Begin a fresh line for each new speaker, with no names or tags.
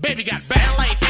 Baby got ballet